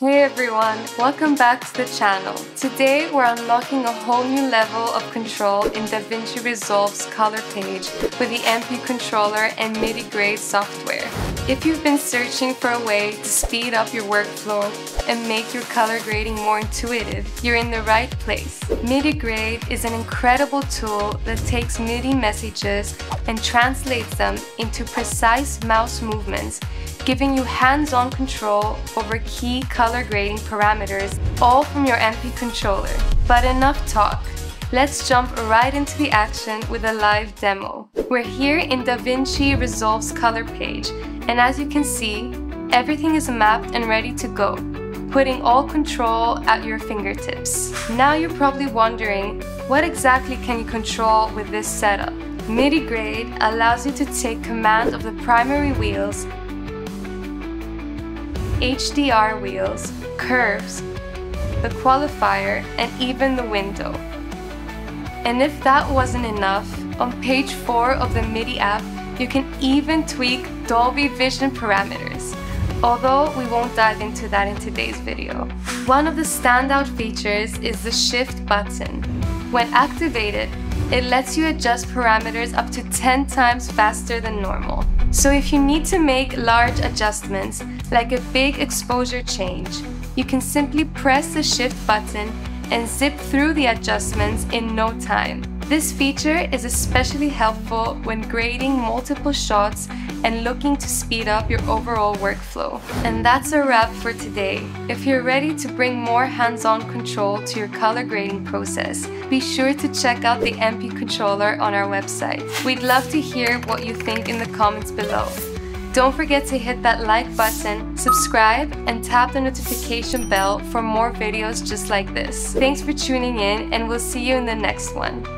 Hey everyone, welcome back to the channel. Today we're unlocking a whole new level of control in DaVinci Resolve's color page with the MP controller and MIDIGrade software. If you've been searching for a way to speed up your workflow and make your color grading more intuitive, you're in the right place. MIDIGrade is an incredible tool that takes MIDI messages and translates them into precise mouse movements giving you hands-on control over key color grading parameters, all from your MP controller. But enough talk. Let's jump right into the action with a live demo. We're here in DaVinci Resolve's color page, and as you can see, everything is mapped and ready to go, putting all control at your fingertips. Now you're probably wondering, what exactly can you control with this setup? MIDIGrade allows you to take command of the primary wheels HDR wheels, curves, the qualifier, and even the window. And if that wasn't enough, on page 4 of the MIDI app, you can even tweak Dolby Vision parameters, although we won't dive into that in today's video. One of the standout features is the Shift button. When activated, it lets you adjust parameters up to 10 times faster than normal. So if you need to make large adjustments, like a big exposure change, you can simply press the shift button and zip through the adjustments in no time. This feature is especially helpful when grading multiple shots and looking to speed up your overall workflow. And that's a wrap for today. If you're ready to bring more hands-on control to your color grading process, be sure to check out the MP controller on our website. We'd love to hear what you think in the comments below. Don't forget to hit that like button, subscribe, and tap the notification bell for more videos just like this. Thanks for tuning in, and we'll see you in the next one.